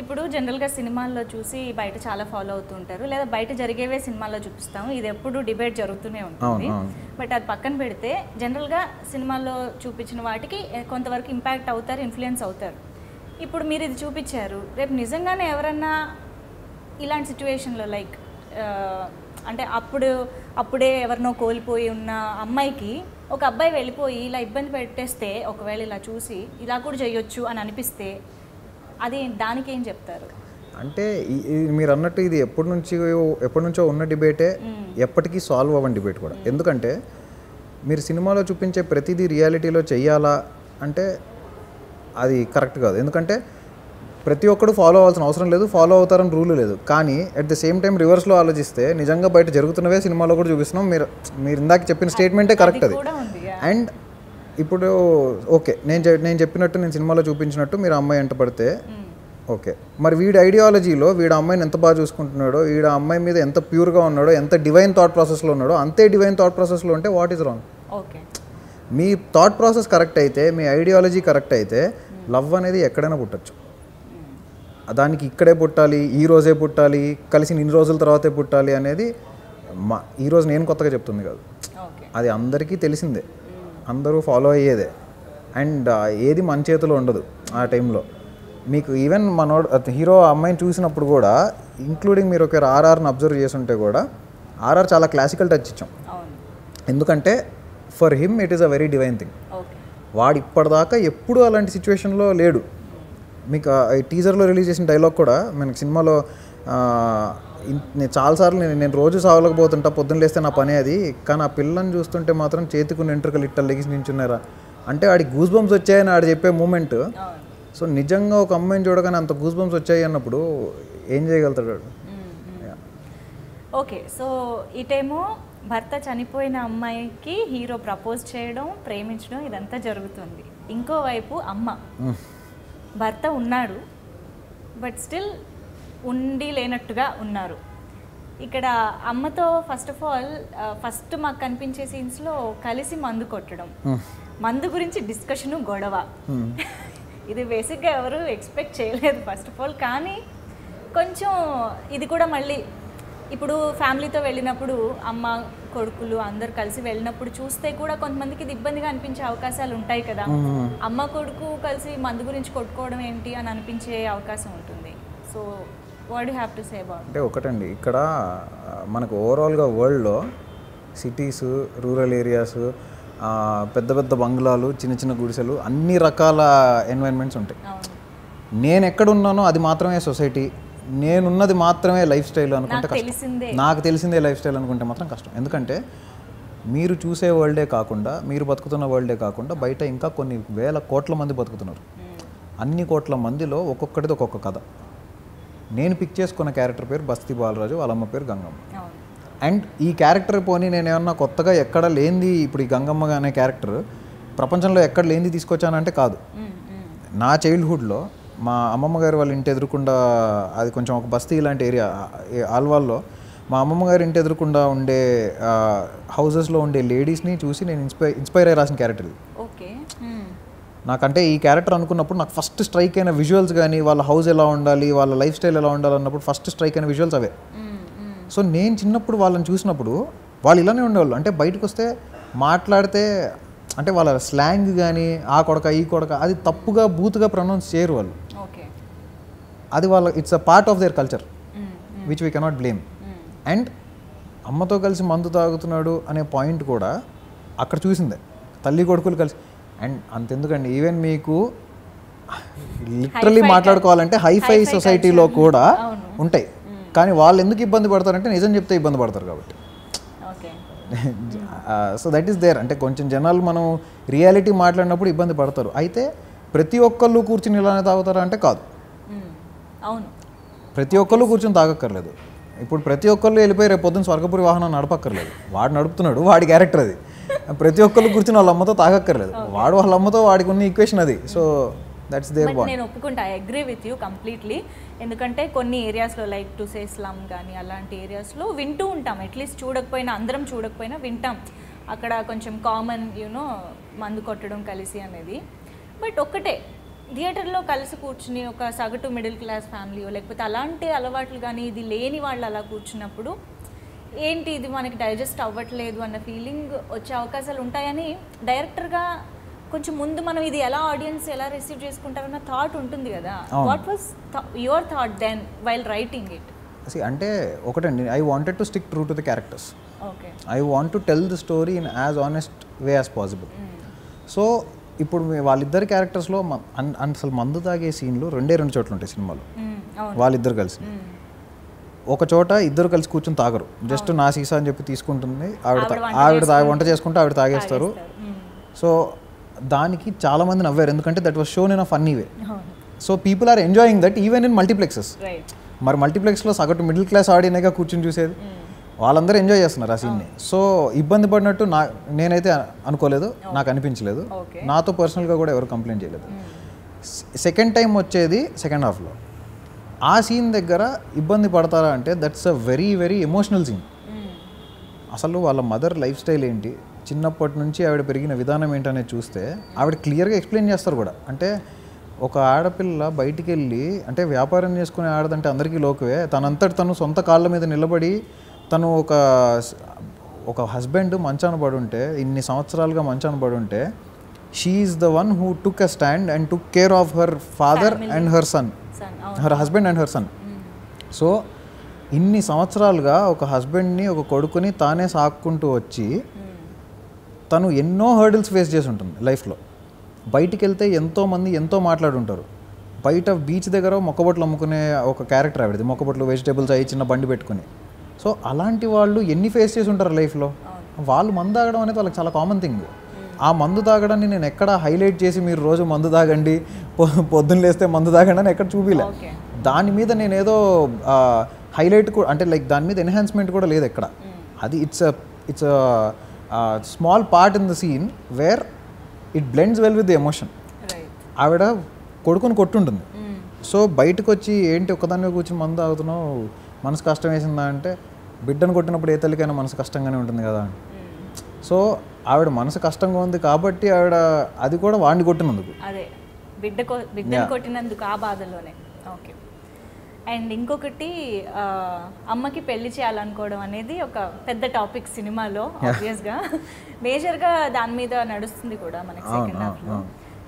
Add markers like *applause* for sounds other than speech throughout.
ఇప్పుడు జనరల్గా సినిమాల్లో చూసి బయట చాలా ఫాలో అవుతూ ఉంటారు. లేదా బయట జరిగేవే సినిమాల్లో చూపిస్తాము. ఇది ఎప్పుడు డిబేట్ జరుగుతూనే ఉంటుంది. బట్ అది పక్కన పెడితే జనరల్గా సినిమాల్లో చూపించిన వాటికి కొంతవరకు ఇంపాక్ట్ అవుతారు ఇన్ఫ్లుయెన్స్ అవుతారు. ఇప్పుడు మీరు ఇది చూపించారు. రేపు నిజంగానే ఎవరన్నా ఇలాంటి సిచ్యువేషన్లో లైక్ అంటే అప్పుడు అప్పుడే ఎవరినో కోల్పోయి ఉన్న అమ్మాయికి ఒక అబ్బాయి వెళ్ళిపోయి ఇలా ఇబ్బంది పెట్టేస్తే ఒకవేళ ఇలా చూసి ఇలా కూడా చేయొచ్చు అని అనిపిస్తే అది దానికి ఏం చెప్తారు? అంటే మీరు అన్నట్టు ఇది ఎప్పటి నుంచి ఎప్పటి నుంచో ఉన్న డిబేటే ఎప్పటికీ సాల్వ్ అవ్వని డిబేట్ కూడా. ఎందుకంటే మీరు సినిమాలో చూపించే ప్రతిదీ రియాలిటీలో చెయ్యాలా అంటే అది కరెక్ట్ కాదు. ఎందుకంటే ప్రతి ఒక్కడు ఫాలో అవ్వాల్సిన అవసరం లేదు ఫాలో అవుతారని రూల్ లేదు. కానీ అట్ ద సేమ్ టైం రివర్స్లో ఆలోచిస్తే నిజంగా బయట జరుగుతున్నవే సినిమాలో కూడా చూపిస్తున్నాం. మీరు మీరు ఇందాక చెప్పిన స్టేట్మెంటే కరెక్ట్ అది అండ్ ఇప్పుడు ఓకే నేను నేను చెప్పినట్టు నేను సినిమాలో చూపించినట్టు మీరు అమ్మాయి ఎంట పడితే ఓకే. మరి వీడి ఐడియాలజీలో వీడి అమ్మాయిని ఎంత బాగా చూసుకుంటున్నాడో వీడి అమ్మాయి మీద ఎంత ప్యూర్గా ఉన్నాడో ఎంత డివైన్ థాట్ ప్రాసెస్లో ఉన్నాడో అంతే డివైన్ థాట్ ప్రాసెస్లో ఉంటే వాట్ ఈస్ రాంగ్ ఓకే. మీ థాట్ ప్రాసెస్ కరెక్ట్ అయితే మీ ఐడియాలజీ కరెక్ట్ అయితే లవ్ అనేది ఎక్కడైనా పుట్టచ్చు. దానికి ఇక్కడే పుట్టాలి ఈ రోజే పుట్టాలి కలిసి ఇన్ని రోజుల తర్వాతే పుట్టాలి అనేది మా ఈరోజు నేను కొత్తగా చెప్తుంది కాదు. అది అందరికీ తెలిసిందే. అందరూ ఫాలో అయ్యేదే. అండ్ ఏది మన చేతిలో ఉండదు ఆ టైంలో. మీకు ఈవెన్ మనోడు హీరో అమ్మాయిని చూసినప్పుడు కూడా ఇంక్లూడింగ్ మీరు ఒక ఆర్ఆర్ని అబ్జర్వ్ చేస్తుంటే కూడా ఆర్ఆర్ చాలా క్లాసికల్ టచ్ ఇచ్చాం. ఎందుకంటే for him it is a very divine thing వాడు ఇప్పటిదాకా ఎప్పుడూ అలాంటి సిచ్యువేషన్లో లేడు. మీకు టీజర్లో రిలీజ్ చేసిన డైలాగ్ కూడా మనకి సినిమాలో నేను చాలాసార్లు నేను నేను రోజు సావలేకపోతుంటా పొద్దున్న లేస్తే నా పనే అది. కానీ ఆ పిల్లని చూస్తుంటే మాత్రం చేతికున్న ఎంట్రుకలు ఇట్టలు లెగిసి నించున్నారా. అంటే ఆడికి గూస్ బంప్స్ వచ్చాయని ఆడు చెప్పే మూమెంట్ సో నిజంగా ఒక అమ్మాయిని చూడగానే అంత గూస్ బంప్స్ వచ్చాయి అన్నప్పుడు ఏం చేయగలుగుతాడు వాడు? ఓకే సో ఇటేమో భర్త చనిపోయిన అమ్మాయికి హీరో ప్రపోజ్ చేయడం ప్రేమించడం ఇదంతా జరుగుతుంది. ఇంకోవైపు అమ్మ. భర్త ఉన్నాడు బట్ స్టిల్ ఉండి లేనట్టుగా ఉన్నారు. ఇక్కడ అమ్మతో ఫస్ట్ ఆఫ్ ఆల్ ఫస్ట్ మాకు కనిపించే సీన్స్లో కలిసి మందు కొట్టడం. మందు గురించి డిస్కషను గొడవ. ఇది బేసిక్గా ఎవరు ఎక్స్పెక్ట్ చేయలేదు ఫస్ట్ ఆఫ్ ఆల్ కానీ కొంచెం ఇది కూడా మళ్ళీ ఇప్పుడు ఫ్యామిలీతో వెళ్ళినప్పుడు అమ్మ కొడుకులు అందరు కలిసి వెళ్ళినప్పుడు చూస్తే కూడా కొంతమందికి ఇది ఇబ్బందిగా అనిపించే అవకాశాలు ఉంటాయి కదా. అమ్మ కొడుకు కలిసి మందు గురించి కొట్టుకోవడం ఏంటి అని అనిపించే అవకాశం ఉంటుంది. So what you have to say about అంటే ఒకటండి ఇక్కడ మనకు ఓవరాల్గా వరల్డ్లో సిటీస్ రూరల్ ఏరియాస్ పెద్ద పెద్ద బంగ్లాలు చిన్న చిన్న గుడిసెలు అన్ని రకాల ఎన్వైరన్మెంట్స్ ఉంటాయి. నేను ఎక్కడున్నానో అది మాత్రమే సొసైటీ నేనున్నది మాత్రమే లైఫ్ స్టైల్ అనుకుంటే నాకు కష్టం. నాకు తెలిసిందే లైఫ్ స్టైల్ అనుకుంటే మాత్రం కష్టం. ఎందుకంటే మీరు చూసే వరల్డే కాకుండా మీరు బతుకుతున్న వరల్డే కాకుండా బయట ఇంకా కొన్ని వేల కోట్ల మంది బతుకుతున్నారు. అన్ని కోట్ల మందిలో ఒక్కొక్కటిది ఒక్కొక్క కథ. నేను పిక్ చేసుకున్న క్యారెక్టర్ పేరు బస్తీ బాలరాజు వాళ్ళ అమ్మ పేరు గంగమ్మ అండ్ ఈ క్యారెక్టర్ పోనీ నేను ఏమన్నా కొత్తగా ఎక్కడ లేనిది ఇప్పుడు ఈ గంగమ్మ అనే క్యారెక్టర్ ప్రపంచంలో ఎక్కడ లేనిది తీసుకొచ్చానంటే కాదు. నా చైల్డ్హుడ్లో మా అమ్మమ్మ గారి వాళ్ళ ఇంటి ఎదురుకుండా అది కొంచెం ఒక బస్తీ ఇలాంటి ఏరియా ఆల్వాల్లో మా అమ్మమ్మ గారి ఇంటి ఎదురుకుండా ఉండే హౌసెస్లో ఉండే లేడీస్ని చూసి నేను ఇన్స్పై ఇన్స్పైర్ అయ్యి రాసిన క్యారెక్టర్ ఇది. నాకంటే ఈ క్యారెక్టర్ అనుకున్నప్పుడు నాకు ఫస్ట్ స్ట్రైక్ అయిన విజువల్స్ కానీ వాళ్ళ హౌస్ ఎలా ఉండాలి వాళ్ళ లైఫ్ స్టైల్ ఎలా ఉండాలి అన్నప్పుడు ఫస్ట్ స్ట్రైక్ అయిన విజువల్స్ అవే. సో నేను చిన్నప్పుడు వాళ్ళని చూసినప్పుడు వాళ్ళు ఇలానే ఉండేవాళ్ళు. అంటే బయటకు వస్తే మాట్లాడితే అంటే వాళ్ళ స్లాంగ్ కానీ ఆ కొడక ఈ కొడక అది తప్పుగా బూత్గా ప్రొనౌన్స్ చేయరు వాళ్ళు. ఓకే. అది వాళ్ళ it's a part of their culture which we cannot blame. And అమ్మతో కలిసి మందు తాగుతున్నాడు అనే పాయింట్ కూడా అక్కడ చూసిందే. తల్లి కొడుకులు కలిసి అండ్ అంతెందుకండి ఈవెన్ మీకు లిటరల్లీ మాట్లాడుకోవాలంటే హైఫై సొసైటీలో కూడా ఉంటాయి. కానీ వాళ్ళు ఎందుకు ఇబ్బంది పడతారంటే నిజం చెప్తే ఇబ్బంది పడతారు కాబట్టి. సో దట్ ఈస్ దేర్ అంటే కొంచెం జనాలు మనం రియాలిటీ మాట్లాడినప్పుడు ఇబ్బంది పడతారు. అయితే ప్రతి ఒక్కళ్ళు కూర్చుని ఇలానే తాగుతారా అంటే కాదు. అవును. ప్రతి ఒక్కళ్ళు కూర్చొని తాగక్కర్లేదు. ఇప్పుడు ప్రతి ఒక్కళ్ళు వెళ్ళిపోయి రేపు పొద్దున్న స్వర్గపురి వాహనం నడపక్కర్లేదు. వాడు నడుపుతున్నాడు వాడి క్యారెక్టర్ అది. ప్రతి ఒక్కళ్ళు కూర్చుని వాళ్ళ అమ్మతో తాగక్కర్లేదు. వాడు వాళ్ళ అమ్మతో వాడికి ఉన్న ఈక్వేషన్ అది. సో దట్స్ దేర్ బాండ్ నేను ఒప్పుకుంటా I agree with you completely ఎందుకంటే కొన్ని ఏరియాస్లో లైక్ టు సే స్లమ్ కానీ అలాంటి ఏరియాస్లో వింటూ ఉంటాం. అట్లీస్ట్ చూడకపోయినా అందరం చూడకపోయినా వింటాం. అక్కడ కొంచెం కామన్ యూనో మందు కొట్టడం కలిసి అనేది. బట్ ఒక్కటే థియేటర్లో కలిసి కూర్చుని ఒక సగటు మిడిల్ క్లాస్ ఫ్యామిలీ లేకపోతే అలాంటి అలవాట్లు కానీ ఇది లేని వాళ్ళు అలా కూర్చున్నప్పుడు ఏంటి ఇది మనకి డైజెస్ట్ అవ్వట్లేదు అన్న ఫీలింగ్ వచ్చే అవకాశాలు ఉంటాయని డైరెక్టర్గా కొంచెం ముందు మనం ఇది ఎలా ఆడియన్స్ ఎలా రిసీవ్ చేసుకుంటారన్న థాట్ ఉంటుంది కదా. What was your thought then while writing it అంటే ఒకటండి I wanted to stick true to the characters okay I want to tell the story in as honest way as possible so ఇప్పుడు వాళ్ళిద్దరి క్యారెక్టర్స్లో అసలు మందు తాగే సీన్లు రెండే రెండు చోట్ల ఉంటాయి సినిమాలో అవును. వాళ్ళిద్దరు కలిసి. మ్మ్. ఒక చోట ఇద్దరు కలిసి కూర్చొని తాగరు. జస్ట్ నా సీసా అని చెప్పి తీసుకుంటుంది. ఆవిడ ఆవిడ వంట ఆవిడ తా- వంట చేసుకుంటే ఆవిడ తాగేస్తారు. సో దానికి చాలా మంది నవ్వారు. ఎందుకంటే that was shown in a funny way so people are enjoying that even in multiplexes మరి మల్టీప్లెక్స్లో సగటు మిడిల్ క్లాస్ ఆడియన్గా కూర్చొని చూసేది. వాళ్ళందరూ ఎంజాయ్ చేస్తున్నారు ఆ సీన్ని సో ఇబ్బంది పడినట్టు నా నేనైతే అనుకోలేదు. నాకు అనిపించలేదు. నాతో పర్సనల్గా కూడా ఎవరు కంప్లైంట్ చేయలేదు. సెకండ్ టైం వచ్చేది సెకండ్ హాఫ్లో ఆ సీన్ దగ్గర ఇబ్బంది పడతారా అంటే that's a very very emotional scene అసలు వాళ్ళ మదర్ లైఫ్ స్టైల్ ఏంటి? చిన్నప్పటి నుంచి ఆవిడ పెరిగిన విధానం ఏంటనేది చూస్తే ఆవిడ క్లియర్గా ఎక్స్ప్లెయిన్ చేస్తారు కూడా. అంటే ఒక ఆడపిల్ల బయటికి వెళ్ళి అంటే వ్యాపారం చేసుకునే ఆడదంటే అందరికీ లోకువే. తనంతటి తను సొంత కాళ్ళ మీద నిలబడి తను ఒక ఒక హస్బెండ్ మంచాన పడి ఉంటే ఇన్ని సంవత్సరాలుగా మంచాన పడి ఉంటే she's the one who took a stand and took care of her father and her son her husband and her son so ఇన్ని సంవత్సరాలుగా ఒక హస్బెండ్ని ఒక కొడుకుని తానే సాక్కుంటూ వచ్చి తను ఎన్నో హర్డిల్స్ ఫేస్ చేసి ఉంటుంది లైఫ్లో. బయటికి వెళ్తే ఎంతో మంది ఎంతో మాట్లాడుంటారు. బయట బీచ్ దగ్గర మొక్కబొట్లు అమ్ముకునే ఒక క్యారెక్టర్ ఆవిడది. మొక్కబొట్లు వెజిటేబుల్స్ అవి చిన్న బండి పెట్టుకుని. సో అలాంటి వాళ్ళు ఎన్ని ఫేస్ చేసి ఉంటారు లైఫ్లో? వాళ్ళు మందు తాగడం అనేది వాళ్ళకి చాలా కామన్ థింగ్ ఆ మందు తాగడాన్ని నేను ఎక్కడ హైలైట్ చేసి మీరు రోజు మందు తాగండి పొద్దున్న లేస్తే మందు తాగండి అని ఎక్కడ చూపిలే. దాని మీద నేను ఏదో హైలైట్ కూడా అంటే లైక్ దాని మీద ఎన్హాన్స్మెంట్ కూడా లేదు ఎక్కడ. అది it's it's small part in the scene where it blends well with the emotion. ఆవిడ కొడుకుని కొట్టుంటుంది. సో బయటకు వచ్చి ఏంటి ఒక్కదాన్ని కూర్చొని మందు తాగుతున్నావు మనసు కష్టం వేసిందా అంటే బిడ్డను కొట్టినప్పుడు ఏ తల్లికైనా మనసు కష్టంగానే ఉంటుంది కదా సో ఆవిడ మనసు కష్టంగా ఉంది కాబట్టి ఆవిడ అది కూడా వాడిని కొట్టినందుకు. అదే. బిడ్డ బిడ్డను కొట్టినందుకు ఆ బాధలోనే ఓకే అండ్ ఇంకొకటి అమ్మకి పెళ్ళి చేయాలనుకోవడం అనేది ఒక పెద్ద టాపిక్ సినిమాలో ఆబ్వియస్గా మేజర్గా దాని మీద నడుస్తుంది కూడా మనకి సెకండ్ హాఫ్లో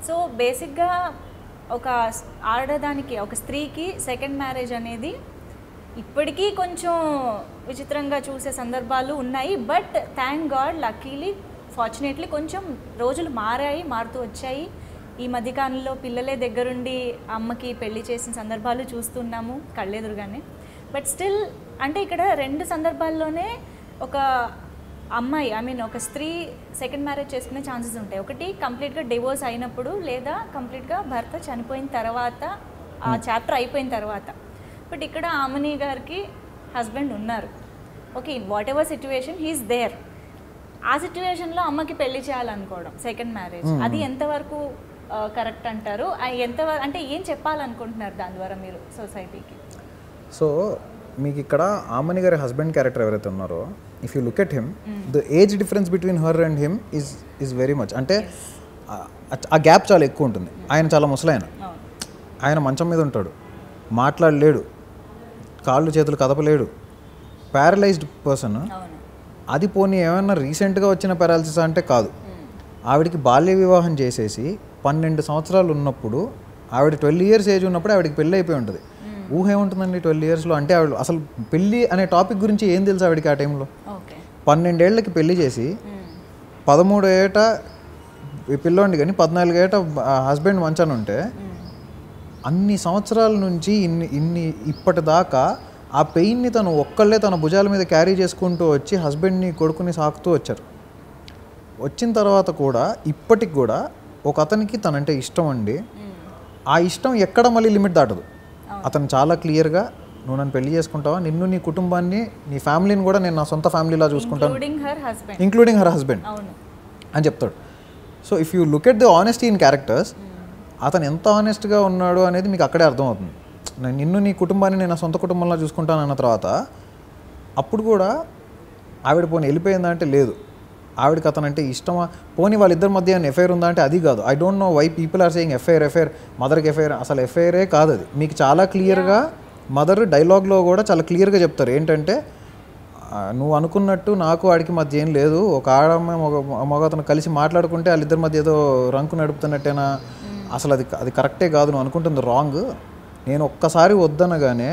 సో బేసిక్గా ఒక ఆడదానికి ఒక స్త్రీకి సెకండ్ మ్యారేజ్ అనేది ఇప్పటికీ కొంచెం విచిత్రంగా చూసే సందర్భాలు ఉన్నాయి. But thank God luckily fortunately కొంచెం రోజులు మారాయి మారుతూ వచ్చాయి. ఈ మధ్యకాలంలో పిల్లలే దగ్గరుండి అమ్మకి పెళ్ళి చేసిన సందర్భాలు చూస్తున్నాము కళ్ళెదురుగానే. బట్ స్టిల్ అంటే ఇక్కడ రెండు సందర్భాల్లోనే ఒక అమ్మాయి ఐ మీన్ ఒక స్త్రీ సెకండ్ మ్యారేజ్ చేసుకునే ఛాన్సెస్ ఉంటాయి. ఒకటి కంప్లీట్గా డివోర్స్ అయినప్పుడు లేదా కంప్లీట్గా భర్త చనిపోయిన తర్వాత ఆ చాప్టర్ అయిపోయిన తర్వాత. బట్ ఇక్కడ ఆమని గారికి హస్బెండ్ ఉన్నారు. Okay whatever situation he's there ఆ సిచ్యువేషన్లో అమ్మకి పెళ్ళి చేయాలనుకోవడం సెకండ్ మ్యారేజ్ అది ఎంతవరకు కరెక్ట్ అంటారు? ఆ ఎంతవరకు అంటే ఏం చెప్పాలనుకుంటున్నారు దాని ద్వారా మీరు సొసైటీకి సో మీకు ఇక్కడ ఆమని గారి హస్బెండ్ క్యారెక్టర్ ఎవరైతే ఉన్నారో if you look at him the age difference between her and him is is very much అంటే ఆ- గ్యాప్ చాలా ఎక్కువ ఉంటుంది. ఆయన చాలా ముసలాయన. ఆయన మంచం మీద ఉంటాడు. మాట్లాడలేడు. కాళ్ళు చేతులు కదపలేడు. ప్యారలైజ్డ్ పర్సన్ అది పోనీ ఏమైనా రీసెంట్గా వచ్చిన పారాలసిస్ అంటే కాదు. ఆవిడకి బాల్య వివాహం చేసేసి పన్నెండు సంవత్సరాలు ఉన్నప్పుడు ఆవిడ ట్వెల్వ్ ఇయర్స్ ఏజ్ ఉన్నప్పుడు ఆవిడకి పెళ్ళి అయిపోయి ఉంటుంది. ఊహ ఏముంటుందండి ట్వెల్వ్ ఇయర్స్లో? అంటే ఆవిడ అసలు పెళ్ళి అనే టాపిక్ గురించి ఏం తెలుసు ఆవిడకి ఆ టైంలో? పన్నెండేళ్ళకి పెళ్ళి చేసి పదమూడు ఏట ఈ పిల్లోండి కానీ పద్నాలుగు ఏట హస్బెండ్ మంచాన ఉంటే అన్ని సంవత్సరాల నుంచి ఇన్ని ఇన్ని ఇప్పటిదాకా ఆ పెయిన్ని తను ఒక్కళ్ళే తన భుజాల మీద క్యారీ చేసుకుంటూ వచ్చి హస్బెండ్ని కొడుకుని సాకుతూ వచ్చారు. వచ్చిన తర్వాత కూడా ఇప్పటికి కూడా ఒక అతనికి తనంటే ఇష్టం అండి. ఆ ఇష్టం ఎక్కడ మళ్ళీ లిమిట్ దాటదు. అతను చాలా క్లియర్గా నువ్వు నన్ను పెళ్ళి చేసుకుంటావా? నిన్ను నీ కుటుంబాన్ని నీ ఫ్యామిలీని కూడా నేను నా సొంత ఫ్యామిలీలా చూసుకుంటాను. ఇంక్లూడింగ్ హర్ హస్బెండ్ అని చెప్తాడు. So if you look at the honesty in characters అతను ఎంత ఆనెస్ట్గా ఉన్నాడు అనేది మీకు అక్కడే అర్థమవుతుంది. నిన్ను నీ కుటుంబాన్ని నేను నా సొంత కుటుంబంలో చూసుకుంటాను అన్న తర్వాత అప్పుడు కూడా ఆవిడ పోనీ వెళ్ళిపోయిందా అంటే లేదు. ఆవిడకి అతను అంటే ఇష్టమా? పోనీ వాళ్ళిద్దరి మధ్య ఎఫ్ఐఆర్ ఉందా అంటే అది కాదు. I don't know why people are saying FIR FIR మదర్కి ఎఫ్ఐఆర్ అసలు ఎఫ్ఐఆరే కాదు అది. మీకు చాలా క్లియర్గా మదర్ డైలాగ్లో కూడా చాలా క్లియర్గా చెప్తారు. ఏంటంటే నువ్వు అనుకున్నట్టు నాకు వాడికి మధ్య ఏం లేదు. ఒక ఆడమ్మ మగ మగతను కలిసి మాట్లాడుకుంటే వాళ్ళిద్దరి మధ్య ఏదో రంకు నడుపుతున్నట్టేనా? అసలు అది అది కరెక్టే కాదు. నువ్వు అనుకుంటుంది రాంగ్ నేను ఒక్కసారి వద్దనగానే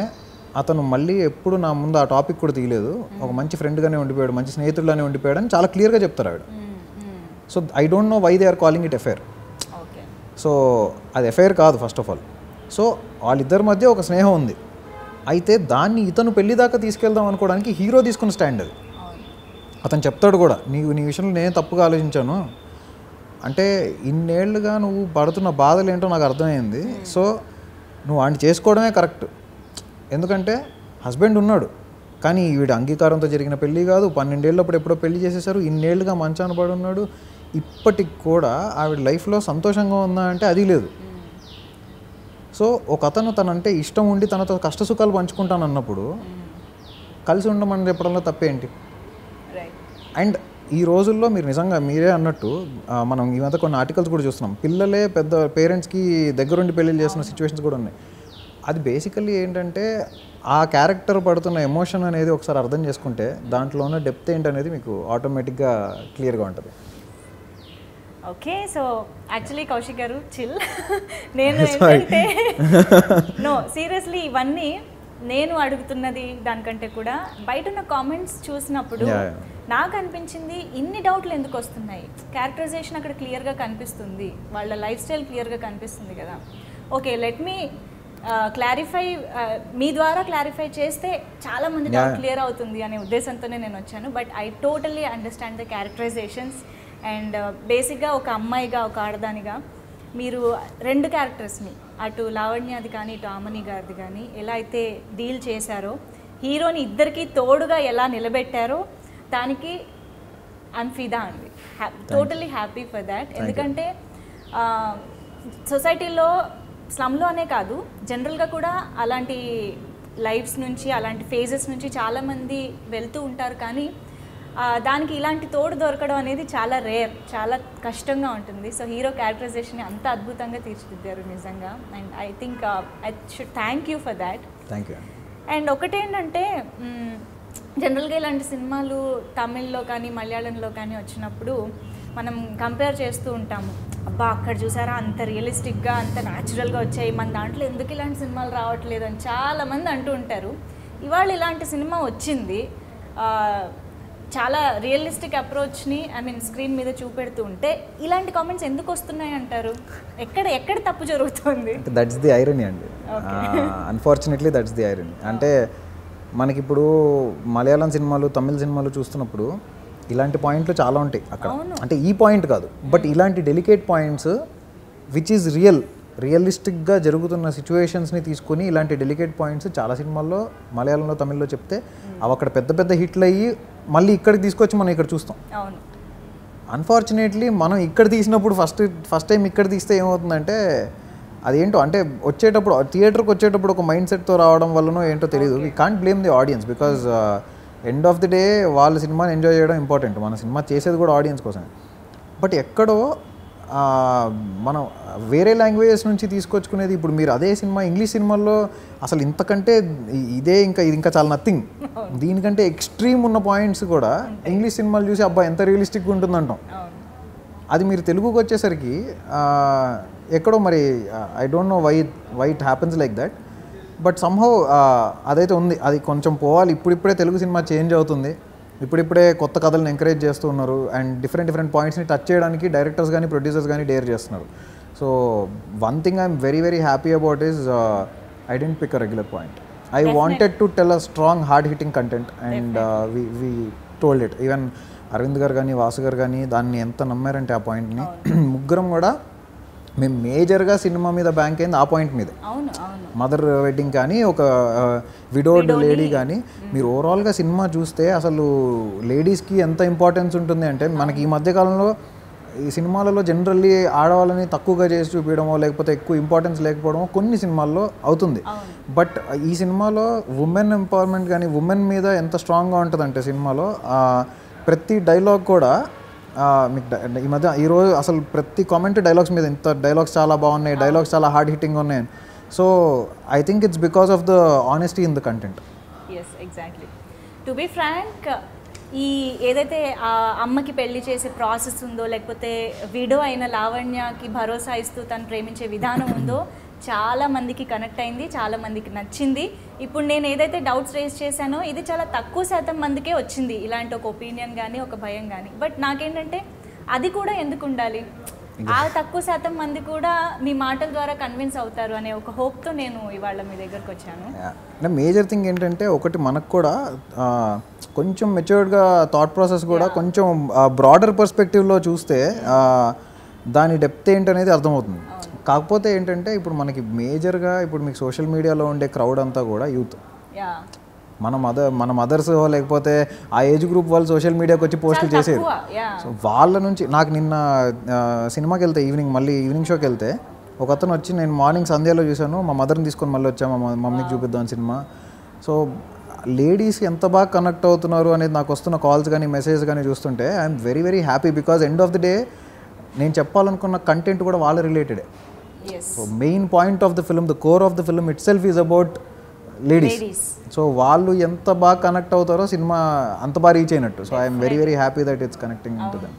అతను మళ్ళీ ఎప్పుడు నా ముందు ఆ టాపిక్ కూడా తీయలేదు. ఒక మంచి ఫ్రెండ్గానే ఉండిపోయాడు మంచి స్నేహితుడిగానే ఉండిపోయాడు అని చాలా క్లియర్గా చెప్తారు ఆవిడ. So I don't know why they are calling it affair so అది ఎఫైర్ కాదు ఫస్ట్ ఆఫ్ ఆల్. సో వాళ్ళిద్దరి మధ్య ఒక స్నేహం ఉంది. అయితే దాన్ని ఇతను పెళ్ళి దాకా తీసుకెళ్దాం అనుకోవడానికి హీరో తీసుకున్న స్టాండ్ అది. అతను చెప్తాడు కూడా నీవు నీ విషయంలో నేను తప్పుగా ఆలోచించాను. అంటే ఇన్నేళ్ళుగా నువ్వు పడుతున్న బాధలు ఏంటో నాకు అర్థమైంది. సో నువ్వు వాడిని చేసుకోవడమే కరెక్ట్. ఎందుకంటే హస్బెండ్ ఉన్నాడు. కానీ వీడి అంగీకారంతో జరిగిన పెళ్ళి కాదు. పన్నెండేళ్ళప్పుడు ఎప్పుడో పెళ్ళి చేసేసారు ఇన్నేళ్ళుగా మంచాన పడి ఉన్నాడు. ఇప్పటికి కూడా ఆవిడ లైఫ్లో సంతోషంగా ఉందా అంటే అది లేదు. సో ఒక అతను తనంటే ఇష్టం ఉండి తనతో కష్ట సుఖాలు పంచుకుంటాను అన్నప్పుడు కలిసి ఉండమని చెప్పడంలో తప్పేంటి? అండ్ ఈ రోజుల్లో మీరు నిజంగా మీరే అన్నట్టు మనం ఈ మధ్య కొన్ని ఆర్టికల్స్ కూడా చూస్తున్నాం. పిల్లలే పెద్ద పేరెంట్స్కి దగ్గరుండి పెళ్ళిళ్ళు చేస్తున్న సిచ్యువేషన్స్ కూడా ఉన్నాయి. అది బేసికల్లీ ఏంటంటే ఆ క్యారెక్టర్ పడుతున్న ఎమోషన్ అనేది ఒకసారి అర్థం చేసుకుంటే దాంట్లో ఉన్న డెప్త్ ఏంటనేది మీకు ఆటోమేటిక్గా క్లియర్గా ఉంటుంది. ఓకే సో యాక్చువల్లీ కౌశిక్ గారు చిల్ *laughs* నేను ఏంటంటే *laughs* నో సీరియస్లీ ఇవన్నీ నేను అడుగుతున్నది దానికంటే కూడా బయట ఉన్న కామెంట్స్ చూసినప్పుడు. నాకు అనిపించింది ఇన్ని డౌట్లు ఎందుకు వస్తున్నాయి? క్యారెక్టరైజేషన్ అక్కడ క్లియర్గా కనిపిస్తుంది. వాళ్ళ లైఫ్ స్టైల్ క్లియర్గా కనిపిస్తుంది కదా. Okay let me clarify me ద్వారా క్లారిఫై చేస్తే చాలా మంది డౌట్. క్లియర్ అవుతుంది అనే ఉద్దేశంతోనే నేను వచ్చాను. But I totally understand the characterisations and బేసిక్గా ఒక అమ్మాయిగా ఒక ఆడదానిగా మీరు రెండు క్యారెక్టర్స్ని అటు లావణ్యది కానీ ఇటు ఆమని గారిది కానీ ఎలా అయితే డీల్ చేశారో హీరోని ఇద్దరికి తోడుగా ఎలా నిలబెట్టారో దానికి ఐమ్ ఫిదా అండి టోటలీ హ్యాపీ ఫర్ దాట్ ఎందుకంటే సొసైటీలో స్లమ్లో అనే కాదు జనరల్గా కూడా అలాంటి లైఫ్స్ నుంచి అలాంటి ఫేజెస్ నుంచి చాలామంది వెళ్తూ ఉంటారు కానీ దానికి ఇలాంటి తోడు దొరకడం అనేది చాలా రేర్ చాలా కష్టంగా ఉంటుంది. సో హీరో క్యారెక్టరైజేషన్ అంత అద్భుతంగా తీర్చిదిద్దారు నిజంగా. And I think I should thank you for that thank you and ఒకటేంటంటే జనరల్గా ఇలాంటి సినిమాలు తమిళ్ళో కానీ మలయాళంలో కానీ వచ్చినప్పుడు మనం కంపేర్ చేస్తూ ఉంటాము. అబ్బా అక్కడ చూసారా? అంత రియలిస్టిక్గా అంత న్యాచురల్గా వచ్చాయి. మన దాంట్లో ఎందుకు ఇలాంటి సినిమాలు రావట్లేదు? అని చాలామంది అంటూ ఉంటారు. ఇవాళ ఇలాంటి సినిమా వచ్చింది. చాలా రియలిస్టిక్ అప్రోచ్ని ఐ మీన్ స్క్రీన్ మీద చూపెడుతూ ఉంటే ఇలాంటి కామెంట్స్ ఎందుకు వస్తున్నాయి అంటారు? ఎక్కడ ఎక్కడ తప్పు జరుగుతుంది? దట్స్ ది ఐరనీ అండి. అన్ఫార్చునేట్లీ దట్స్ ది ఐరనీ అంటే మనకిప్పుడు మలయాళం సినిమాలు తమిళ సినిమాలు చూస్తున్నప్పుడు ఇలాంటి పాయింట్లు చాలా ఉంటాయి అక్కడ. అంటే ఈ పాయింట్ కాదు. బట్ ఇలాంటి delicate points which is real రియలిస్టిక్గా జరుగుతున్న సిచ్యువేషన్స్ని తీసుకొని ఇలాంటి డెలికేట్ పాయింట్స్ చాలా సినిమాల్లో మలయాళంలో తమిళ్ళో చెప్తే అవి అక్కడ పెద్ద పెద్ద హిట్లు అయ్యి మళ్ళీ ఇక్కడికి తీసుకొచ్చి మనం ఇక్కడ చూస్తాం. అవును. అన్ఫార్చునేట్లీ మనం ఇక్కడ తీసినప్పుడు ఫస్ట్ ఫస్ట్ టైం ఇక్కడ తీస్తే ఏమవుతుందంటే అదేంటో అంటే వచ్చేటప్పుడు థియేటర్కి వచ్చేటప్పుడు ఒక మైండ్ సెట్తో రావడం వల్లనో ఏంటో తెలియదు we can't blame the audience because end of the day వాళ్ళ సినిమాని ఎంజాయ్ చేయడం ఇంపార్టెంట్ మన సినిమా చేసేది కూడా ఆడియన్స్ కోసమే. బట్ ఎక్కడో మనం వేరే లాంగ్వేజెస్ నుంచి తీసుకొచ్చుకునేది ఇప్పుడు మీరు అదే సినిమా ఇంగ్లీష్ సినిమాల్లో అసలు ఇంతకంటే ఇదే ఇంకా ఇది ఇంకా చాలా నథింగ్ దీనికంటే ఎక్స్ట్రీమ్ ఉన్న పాయింట్స్ కూడా ఇంగ్లీష్ సినిమాలు చూసి అబ్బా ఎంత రియలిస్టిక్గా ఉంటుందంటాం. అది మీరు తెలుగుకి వచ్చేసరికి ఎక్కడో మరి I don't know why why it happens like that but somehow అదైతే ఉంది. అది కొంచెం పోవాలి. ఇప్పుడిప్పుడే తెలుగు సినిమా చేంజ్ అవుతుంది. ఇప్పుడిప్పుడే కొత్త కథలను ఎంకరేజ్ చేస్తూ ఉన్నారు. అండ్ డిఫరెంట్ డిఫరెంట్ పాయింట్స్ని టచ్ చేయడానికి డైరెక్టర్స్ కానీ ప్రొడ్యూసర్స్ కానీ డేర్ చేస్తున్నారు. So one thing I'm very very happy about is I didn't pick a regular point I wanted to tell a strong hard hitting content and we we told it even Aravind garu కానీ వాసు గారు కానీ దాన్ని ఎంత నమ్మారంటే ఆ పాయింట్ని *clears throat* ముగ్గురం కూడా మేము మేజర్గా సినిమా మీద బ్యాంక్ అయింది ఆ పాయింట్ మీద. మదర్ వెడ్డింగ్ కానీ ఒక విడోడ్ లేడీ కానీ మీరు ఓవరాల్గా సినిమా చూస్తే అసలు లేడీస్కి ఎంత ఇంపార్టెన్స్ ఉంటుంది అంటే మనకి ఈ మధ్యకాలంలో ఈ సినిమాలలో జనరల్లీ ఆడవాళ్ళని తక్కువగా చేసి చూపించడమో లేకపోతే ఎక్కువ ఇంపార్టెన్స్ లేకపోవడమో కొన్ని సినిమాల్లో అవుతుంది. బట్ ఈ సినిమాలో ఉమెన్ ఎంపవర్మెంట్ కానీ ఉమెన్ మీద ఎంత స్ట్రాంగ్గా ఉంటుందంటే సినిమాలో ప్రతి డైలాగ్ కూడా మీకు ఈ మధ్య ఈరోజు అసలు ప్రతి కామెంట్ డైలాగ్స్ మీద ఇంత డైలాగ్స్ చాలా బాగున్నాయి డైలాగ్స్ చాలా హార్డ్ హిట్టింగ్ ఉన్నాయి so I think it's because of the honesty in the content yes exactly to be frank ఈ ఏదైతే ఆ అమ్మకి పెళ్ళి చేసే ప్రాసెస్ ఉందో లేకపోతే విడో అయిన లావణ్యకి భరోసా ఇస్తూ తను ప్రేమించే విధానం ఉందో చాలా మందికి కనెక్ట్ అయింది చాలా మందికి నచ్చింది. ఇప్పుడు నేను ఏదైతే డౌట్స్ రేస్ చేశానో ఇది చాలా తక్కువ శాతం మందికే వచ్చింది. ఇలాంటి ఒక ఒపీనియన్ కానీ ఒక భయం కానీ బట్ నాకేంటంటే అది కూడా ఎందుకు ఉండాలి? ఆ తక్కువ శాతం మంది కూడా మీ మాటల ద్వారా కన్విన్స్ అవుతారు అనే ఒక హోప్తో నేను ఇవాళ మీ దగ్గరకు వచ్చాను. మేజర్ థింగ్ ఏంటంటే ఒకటి మనకు కూడా కొంచెం మెచ్యూర్డ్గా థాట్ ప్రాసెస్ కూడా కొంచెం బ్రాడర్ పర్స్పెక్టివ్లో చూస్తే దాని డెప్త్ ఏంటనేది అర్థమవుతుంది. కాకపోతే ఏంటంటే ఇప్పుడు మనకి మేజర్గా ఇప్పుడు మీకు సోషల్ మీడియాలో ఉండే క్రౌడ్ అంతా కూడా యూత్. మన మదర్ మన మదర్స్ లేకపోతే ఆ ఏజ్ గ్రూప్ వాళ్ళు సోషల్ మీడియాకి వచ్చి పోస్టులు చేసేది. సో వాళ్ళ నుంచి నాకు నిన్న సినిమాకి వెళ్తే ఈవినింగ్ మళ్ళీ ఈవినింగ్ షోకి వెళ్తే ఒక అతను వచ్చి నేను మార్నింగ్ సంధ్యాలో చూశాను మా మదర్ని తీసుకొని మళ్ళీ వచ్చాము మా మమ్మీకి చూపిద్దాం సినిమా. సో లేడీస్ ఎంత బాగా కనెక్ట్ అవుతున్నారు అనేది నాకు వస్తున్న కాల్స్ కానీ మెసేజ్ కానీ చూస్తుంటే I'm very very happy because end of the day నేను చెప్పాలనుకున్న కంటెంట్ కూడా వాళ్ళ related. So main point of the film the core of the film itself is about ladies ladies so వాళ్ళు ఎంత బాగా కనెక్ట్ అవుతారో సినిమా అంత బాగా రీచ్ అయినట్టు. So I'm very very happy that it's connecting to them